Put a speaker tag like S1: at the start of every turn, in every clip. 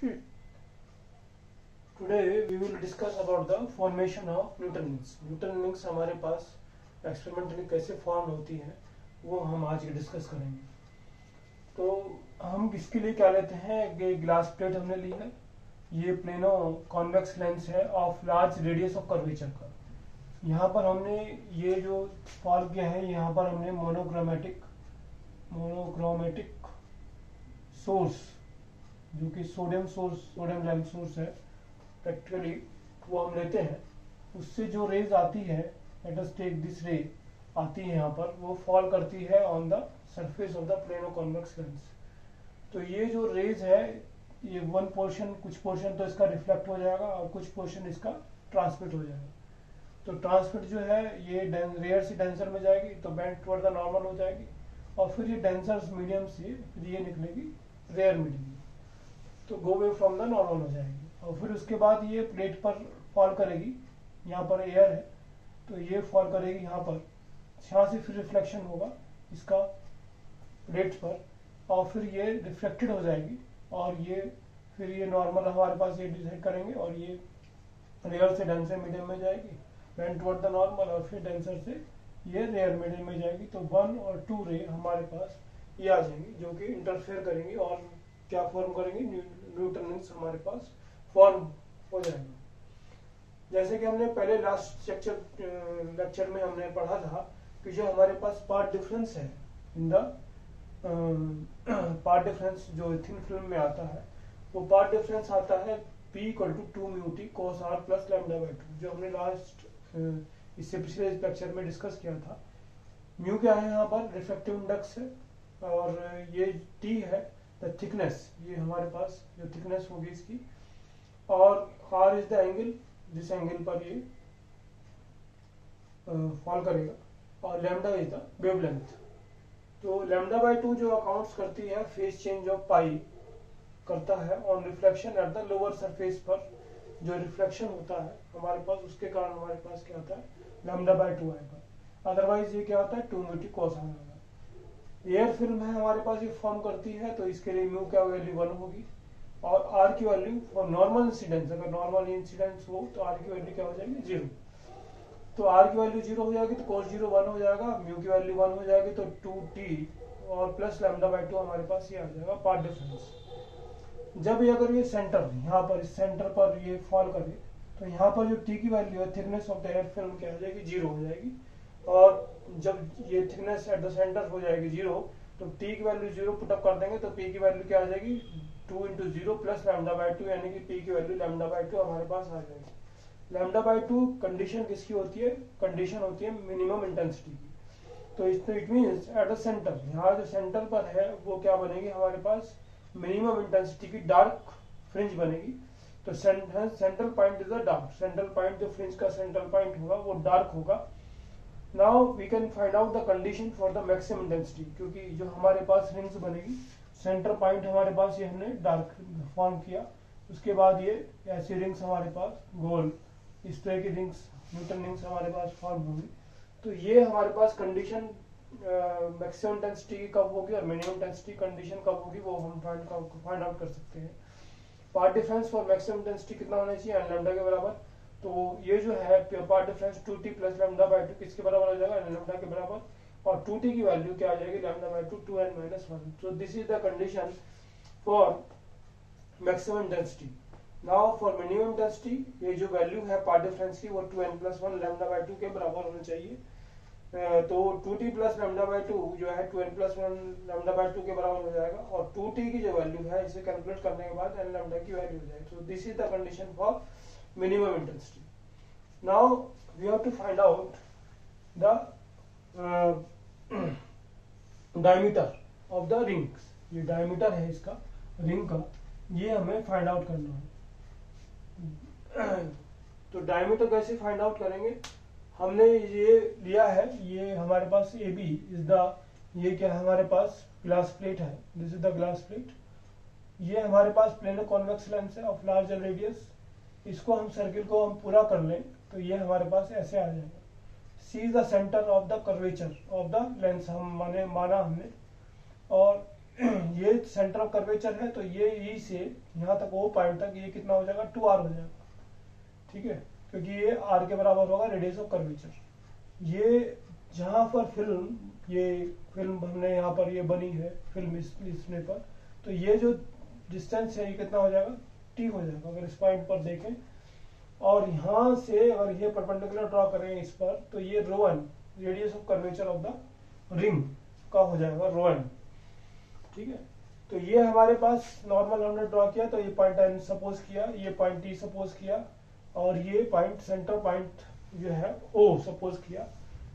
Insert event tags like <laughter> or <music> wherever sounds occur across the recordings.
S1: Today we will discuss about the formation of Newton rings Newton rings हमारे पास experimentally कैसे form होती है, वो हम आज डिस्कस करेंगे। तो हम इसके लिए क्या लेते हैं? ये ग्लास प्लेट हमने ली है। ये प्लेनो कॉन्वेक्स लेंस है of large radius of curvature का। यहाँ पर हमने ये जो फॉल किया है, यहाँ पर हमने मोनोक्रोमेटिक मोनोक्रोमेटिक सोर्स जो कि sodium source, sodium lamp source है प्रैक्टिकली वो हम लेते हैं। उससे जो रेज आती है लेट अस टेक दिस रे आती है यहाँ पर, वो फॉल करती है on the surface of the plano convex lens तो ये जो रेज है, ये वन पोर्शन कुछ पोर्शन तो इसका रिफ्लेक्ट हो जाएगा और कुछ पोर्शन इसका ट्रांसमिट हो जाएगा। तो ट्रांसमिट जो है, ये रेयर से डेंसर में जाएगी तो बैंड टुवर्ड द नॉर्मल हो जाएगी और फिर ये डेंसर मीडियम से, फिर ये निकलेगी रेयर मीडियम तो go way from the normal हो जाएगी। और फिर उसके बाद ये प्लेट पर फॉल करेगी। यहाँ पर एयर है। तो ये फॉल करेगी यहाँ पर। यहाँ से फिर रिफ्लेक्शन होगा इसका प्लेट पर। और फिर ये रिफ्लेक्टेड हो जाएगी। और ये फिर ये नॉर्मल हमारे पास ये डिसाइड करेंगे और ये रेयर से डेंसर मीडियम में जाएगी। वेन टुवर्ड द नॉर्मल और फिर डेंसर से ये रेयर मीडियम में जाएगी। तो वन और टू रे हमारे पास ये आ जाएँगी, जो कि इंटरफेयर करेंगी और क्या फॉर्म करेंगी? न्यूटन हमारे पास फॉर्म हो जाएगा। जैसे कि हमने पहले लास्ट लेक्चर लेक्चर में हमने पढ़ा था कि जो हमारे पास पार्ट डिफरेंस है इन द पार्ट डिफरेंस जो थिन फ़िल्म में आता है, वो पार्ट डिफरेंस आता है P equal to two mu t cos r plus lambda by two जो हमने लास्ट इससे पिछले लेक्चर में डिस्कस किया था। म्यू क्या है यहाँ पर? रिफ्लेक्टिव इंडेक्स है और ये टी है द थिकनेस ये हमारे पास जो थिकनेस होगी इसकी, और आर इज़ द एंगल जिस एंगल पर ये फॉल करेगा, और लैम्डा इज़ द वेवलेंथ तो लैम्डा बाई टू जो अकाउंट्स करती है फेस चेंज ऑफ़ पाई करता है on reflection at the lower surface पर जो रिफ्लेक्शन होता है, हमारे पास, उसके कारण हमारे पास क्या आता है लेमडा बाई टू आएगा. अदरवाइज़ ये क्या होता है टू म्यूटी कॉस आएगा एयर फ़िल्म है हमारे पास ये फॉर्म करती है तो इसके लिए म्यू क्या वैल्यू वन होगी? और आर की वैल्यू फॉर नॉर्मल इंसिडेंस अगर नॉर्मल इंसिडेंस हो तो आर की वैल्यू क्या हो जाएगी? ज़ीरो तो आर की वैल्यू ज़ीरो हो जाएगी तो कोस ज़ीरो वन हो जाएगा म्यू की वैल्यू वन हो जाएगी तो टू टी और प्लस लैम्डा बाई टू हमारे पास ये आ जाएगा पार्ट डिफरेंस जब ये अगर ये सेंटर यहाँ पर इस सेंटर पर ये फॉल करे तो यहाँ पर जो टी की वैल्यू है thickness of the air film क्या हो जाएगी ज़ीरो हो जाएगी. और जब ये थिकनेस एट द सेंटर हो जाएगी ज़ीरो तो टी की वैल्यू ज़ीरो पुटअप कर देंगे तो पी की वैल्यू क्या आ जाएगी? Two into zero plus lambda by two यानी कि पी की वैल्यू लैमडा बाई टू हमारे पास आ जाएगी। लैमडा बाई टू कंडीशन किसकी होती है? कंडीशन होती है मिनिमम इंटेंसिटी की। तो it means at the centre यहाँ जो सेंटर पर है, वो क्या बनेगी हमारे पास? मिनिमम इंटेंसिटी की डार्क फ्रिंज बनेगी। तो central point is the dark central point जो फ्रिंज का सेंट्रल पॉइंट होगा, वो डार्क होगा। Now we can find out the condition for the maximum density क्योंकि जो हमारे पास रिंग्स बनेगी सेंटर पॉइंट हमारे पास ये हमने डार्क फॉर्म किया। उसके बाद ये ऐसी रिंग्स हमारे पास, गोल, इस तरह की रिंग्स न्यूटन रिंग्स हमारे पास फॉर्म होंगी। तो ये हमारे पास कंडीशन मैक्सिमम इंटेंसिटी कब होगी और मिनिमम इंटेंसिटी कंडीशन कब होगी, वो हम फाइंड फाइंड आउट कर सकते हैं। Path difference for maximum density कितना होना चाहिए? लैम्डा के बराबर। तो ये जो है path difference two t plus lambda by two किसके बराबर हो जाएगा? लैम्डा के बराबर। और टू टी की वैल्यू क्या आ जाएगी? Lambda by two two n minus one तो this is the condition for maximum intensity now for minimum intensity ये जो वैल्यू है पार्ट डिफरेंस की, वो two n plus one lambda by two के बराबर होना चाहिए। तो two t plus lambda by two जो है two n plus one lambda by two के बराबर हो जाएगा। और टू टी की जो वैल्यू है, इसे कैलकुलेट करने के बाद एन लैम्डा की वैल्यू हो जाएगी। तो this is the condition for minimum intensity. Now we have to find out the uh, <clears throat> diameter of the rings. ये diameter है इसका ring का। ये हमें find out करना है। <clears throat> तो diameter कैसे find out करेंगे? हमने ये लिया है ये हमारे पास ए बी इज़ द ये क्या है हमारे पास? ग्लास प्लेट है। This is the glass plate ये हमारे पास प्लेनो कॉन्वेक्स लेंस है ऑफ़ लार्जर रेडियस इसको हम सर्किल को हम पूरा कर लें तो ये हमारे पास ऐसे आ जाएगा। C is the centre of the curvature of the lens हम माने माना हमने। और <clears throat> ये सेंटर ऑफ़ कर्वेचर है तो ये ई से यहाँ तक वो पॉइंट तक ये कितना हो जाएगा? टू आर हो जाएगा। ठीक है? क्योंकि ये आर के बराबर होगा रेडियस ऑफ़ कर्वेचर ये जहाँ पर फ़िल्म ये फ़िल्म हमने यहाँ पर ये बनी है फ़िल्म इस, इसमें पर तो ये जो डिस्टेंस है ये कितना हो जाएगा? टी हो जाएगा अगर इस पॉइंट पर देखें। और यहाँ से अगर ये परपेंडिकुलर ड्रॉ करें इस पर तो ये rho n radius of curvature of the ring का हो जाएगा रो एन ठीक है? तो ये हमारे पास नॉर्मल हमने ड्रॉ किया तो ये पॉइंट एन सपोज़ किया, ये पॉइंट टी सपोज़ किया, और ये पॉइंट सेंटर पॉइंट जो है ओ सपोज़ किया।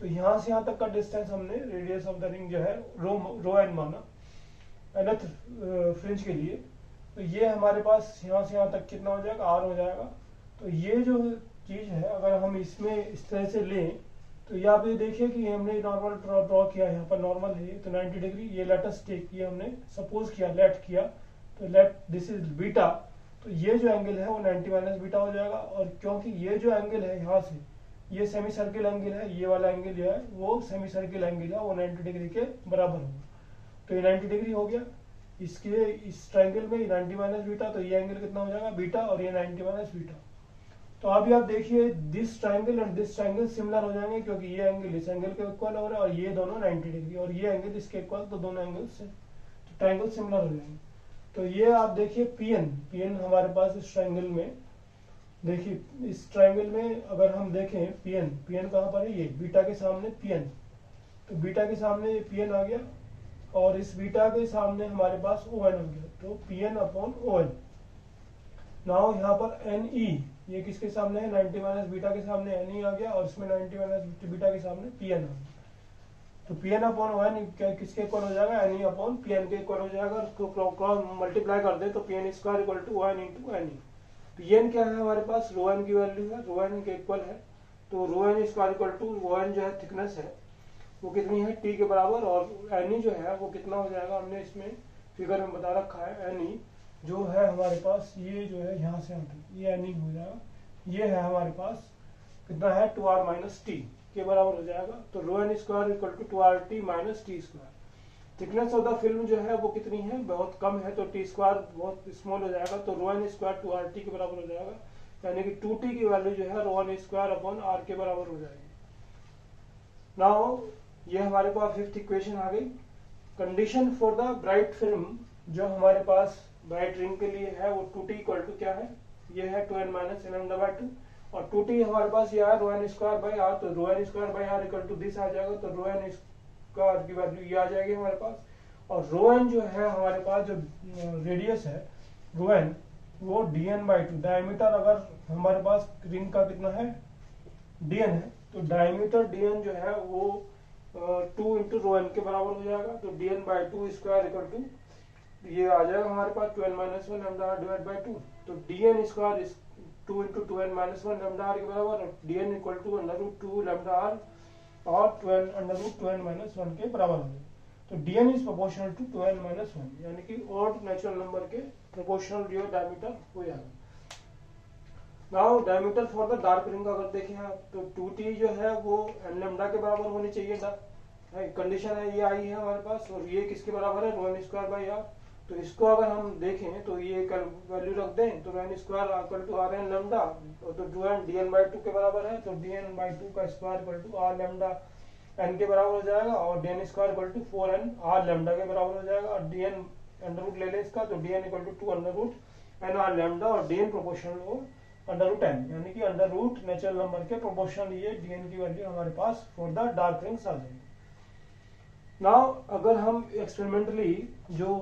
S1: तो यहाँ से यहाँ तक का डिस्टेंस हमने रेडियस ऑफ़ द रिंग जो है रो रो एन माना। एनथ फ्रिंज के लिए। तो ये हमारे पास यहाँ से यहाँ तक कितना हो जाएगा? आर हो जाएगा। तो ये जो चीज़ है, अगर हम इसमें इस तरह से लें तो यहाँ पे देखिए कि हमने नॉर्मल ड्रॉ किया, यहाँ पर नॉर्मल है तो 90 डिग्री ये लेटेस्ट टेक ये हमने सपोज़ किया लेट किया। तो लेट दिस इज़ बीटा तो ये जो एंगल है वो 90 माइनस बीटा हो जाएगा। और क्योंकि ये जो एंगल है यहाँ से, ये सेमी सर्किल एंगल है, ये वाला एंगल जो है, वो सेमी सर्किल एंगल है, वो 90 डिग्री के बराबर होगा। तो ये 90 डिग्री हो गया। इसके इस ट्रायंगल में 90 माइनस बीटा तो ये एंगल कितना हो जाएगा? बीटा और ये 90 माइनस बीटा तो अभी आप देखिए this triangle and this triangle similar हो जाएँगे क्योंकि ये एंगल इस एंगल के इक्वल हो रहा है और ये दोनों 90 डिग्री और ये एंगल इसके इक्वल तो दोनों एंगल से तो ट्रायंगल सिमिलर हो जाएँगे. तो ये आप देखिए पीएन पीएन हमारे पास इस ट्राइंगल में, देखिए, इस ट्राइंगल में अगर हम देखें पीएन पीएन कहाँ पर है? ये बीटा के सामने पीएन तो बीटा के सामने ये पीएन आ गया. और इस बीटा के सामने हमारे पास ओ एन हो गया तो PN upon O N now यहाँ पर एन ई ये किसके सामने है? नाइनटी माइनस बीटा के सामने एन ई आ गया और इसमें नाइनटी माइनस बीटा के सामने पी एन आ गया। तो P N upon O N किसके इक्वल हो जाएगा? N E upon P N के इक्वल हो जाएगा उसको मल्टीप्लाई कर दे तो P N square equal to O N into N E ये एन क्या है हमारे पास? रो एन की वैल्यू है। रो एन के इक्वल है। तो rho n square equal to O N जो है थिकनेस है। वो कितनी है? टी के बराबर और एन ई जो है, वो कितना हो जाएगा? हमने इसमें फिगर में बता रखा है एन ई जो है हमारे पास, ये जो है यहाँ से हम ये एन ई हो जाएगा। ये है हमारे पास कितना है? टू आर माइनस टी के बराबर हो जाएगा। तो rho n square equal to two r t minus t square thickness of the film जो है, वो कितनी है? बहुत कम है तो टी स्क्वायर बहुत स्मॉल हो जाएगा। तो rho n square two r t के बराबर हो जाएगा। यानी कि टू टी की वैल्यू जो है rho n square upon r के बराबर हो जाएगी। नाउ ये हमारे पास फिफ्थ इक्वेशन आ गई। Condition for the bright film जो हमारे पास ब्राइट रिंग के लिए है, वो टू टी इक्वल टू क्या है? ये है two n minus n m by two और टू टी हमारे पास ये है rho n square by r तो rho n square by r equal to this आ जाएगा तो रो एन स्क्वायर की वैल्यू ये आ जाएगी हमारे पास। और रो एन जो है हमारे पास जो रेडियस है रो एन वो d n by two diameter अगर हमारे पास रिंग का कितना है? डी एन है। तो डायमीटर डी एन जो है, वो टू इंटू रो एन के बराबर हो जाएगा तो d n by two square equal to ये आ जाएगा हमारे पास twelve minus one lambda divide by two तो d n square two into two n minus one lambda r के बराबर d n equal to under root two lambda r और two n under root two n minus one के बराबर हो जाएगा. तो d n is proportional to two n minus one यानी कि और नेचुरल नंबर के प्रोपोर्शनल जो डायमीटर हो जाएगा. Now diameter for the dark ring अगर देखें आप तो टू टी जो है वो एन लेमडा के बराबर होनी चाहिए कंडीशन है, ये आई है हमारे पास, और ये किसके बराबर है? वन स्क्वायर बाई आर तो इसको अगर हम देखें तो ये वैल्यू रख दें तो n square equal to r n lambda तो two n d n by two के बराबर है तो डी एन बाई टू का square equal to r lambda n के बराबर हो जाएगा, और d n square equal to four n r lambda के बराबर हो जाएगा। और डी एन अंडर रूट ले लें इसका तो d n equal to two under root n r lambda और डी एन प्रोपोर्शनल वो अंडर रूट एन यानी कि अंडर रूट नेचुरल नंबर के प्रोपोर्शनल ये डी एन की वैल्यू हमारे पास फॉर द डार्क रिंग्स आ जाएगी। नाउ अगर हम एक्सपेरिमेंटली जो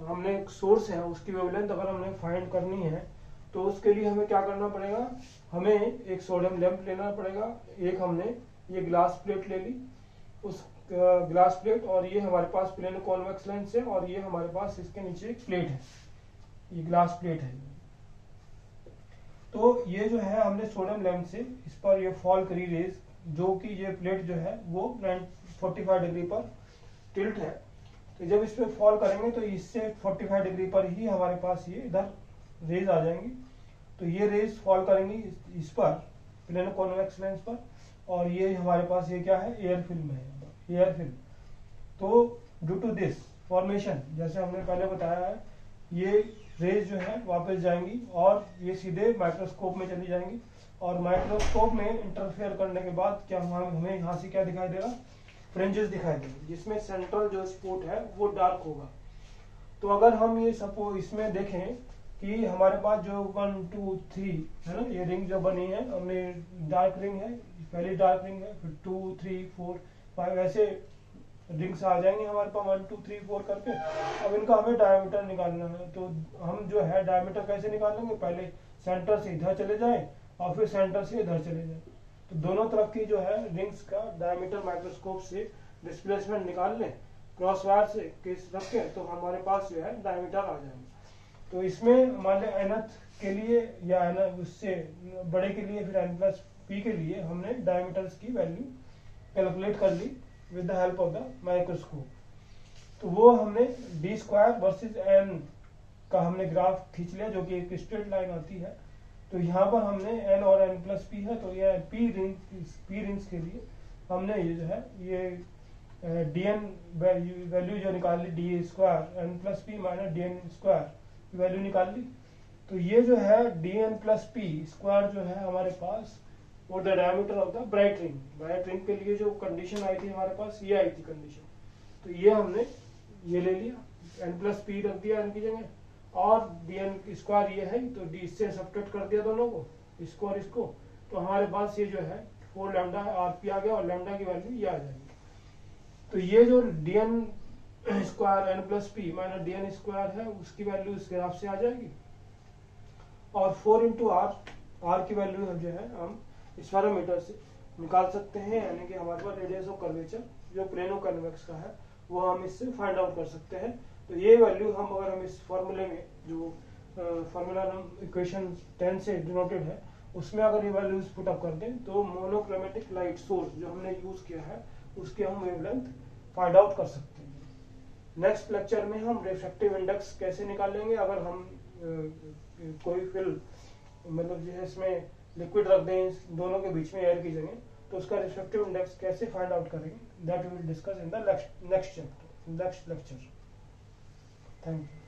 S1: हमने एक सोर्स है, उसकी वेवलेंथ अगर हमने फाइंड करनी है तो उसके लिए हमें क्या करना पड़ेगा? हमें एक सोडियम लैंप लेना पड़ेगा। एक हमने ये ग्लास प्लेट ले ली। उस ग्लास प्लेट और ये हमारे पास प्लेन कॉन्वेक्स लेंस है और ये हमारे पास इसके नीचे एक प्लेट है। ये ग्लास प्लेट है। तो ये जो है हमने सोडियम लैंप से इस पर ये फॉल करी रेज जो कि ये प्लेट जो है वो 45 डिग्री पर टिल्ट है। तो जब इस पर फॉल करेंगे तो इससे 45 डिग्री पर ही हमारे पास ये इधर रेज आ जाएँगी। तो ये रेज फॉल करेंगी इस पर प्लेन कॉन्वेक्स लेंस पर, और ये हमारे पास ये क्या है? एयर फ़िल्म है। एयर फ़िल्म तो ड्यू टू दिस फॉर्मेशन जैसे हमने पहले बताया है, ये रेज जो है वापस जाएँगी और ये सीधे माइक्रोस्कोप में चली जाएँगी। और माइक्रोस्कोप में इंटरफेयर करने के बाद क्या हमें यहाँ से क्या दिखाई देगा? फ्रेंजेस दिखाई देंगे, जिसमें सेंट्रल जो स्पोर्ट है, वो डार्क होगा। तो अगर हम ये सपो इसमें देखें कि हमारे पास जो वन टू थ्री है ना, ये रिंग जो बनी है, हमने डार्क रिंग है, पहली डार्क रिंग है, फिर टू थ्री फोर फाइव ऐसे रिंग्स आ जाएँगे हमारे पास वन टू थ्री फोर करके। अब इनका हमें डायमीटर निकालना है। तो हम जो है डायमीटर कैसे निकालेंगे? पहले सेंटर से इधर चले जाए और फिर सेंटर से इधर चले जाए। तो दोनों तरफ़ की जो है रिंग्स का डायमीटर माइक्रोस्कोप से डिस्प्लेसमेंट निकाल लें क्रॉस वायर से केस रख तो हमारे पास जो है डायमीटर आ जाएँगे। तो इसमें मान लें एनथ के लिए या एन उससे बड़े के लिए, फिर एन प्लस पी के लिए हमने डायमीटर्स की वैल्यू कैलकुलेट कर ली। With the help of the microscope तो वो हमने डी स्क्वायर वर्सेज एन का हमने ग्राफ खींच लिया, जो कि एक स्ट्रेट लाइन आती है। तो यहाँ पर हमने एन और एन प्लस पी है तो ये पी रिंग पी रिंग्स के लिए हमने ये जो है, ये डी एन वैल्यू जो निकाल ली d square n plus p minus d n square value निकाल ली। तो ये जो है d n plus p square जो है हमारे पास वो the diameter of the bright ring bright ring के लिए जो कंडीशन आई थी हमारे पास, ये आई थी कंडीशन तो ये हमने ये ले लिया. एन प्लस पी रख दिया एन की जगह. और डी एन स्क्वायर ये है तो डी इससे सब्ट्रैक्ट कर दिया दोनों को, इसको और इसको. तो हमारे पास ये जो है फोर लेमडा आर पी आ गया और लेमडा की वैल्यू ये आ जाएगी. तो ये जो d n square n plus p minus d n square है, उसकी वैल्यू इस ग्राफ से आ जाएगी. और फोर इंटू आर आर की वैल्यू जो है, हम स्फेरोमीटर से निकाल सकते हैं, यानी कि हमारे पास रेडियस ऑफ़ कर्वेचर जो प्लेनो कन्वेक्स का है, वो हम इससे फाइंड आउट कर सकते हैं। तो ये वैल्यू हम अगर हम इस फॉर्मूले में, जो फॉर्मूला इक्वेशन टेन से डिनोटेड है, उसमें अगर ये वैल्यूज़ पुट अप कर दें तो मोनोक्रोमेटिक लाइट सोर्स जो हमने यूज़ किया है, उसके हम वेवलेंथ फाइंड आउट कर सकते हैं। नेक्स्ट लेक्चर में हम रिफ्रेक्टिव इंडेक्स कैसे निकालेंगे? अगर हम कोई फ़िल्म मतलब जो है इसमें लिक्विड रख दें दोनों के बीच में एयर की जगह तो उसका रिफ्लेक्टिव इंडेक्स कैसे फाइंड आउट करेंगे that will discuss in the next chapter next lecture thank you.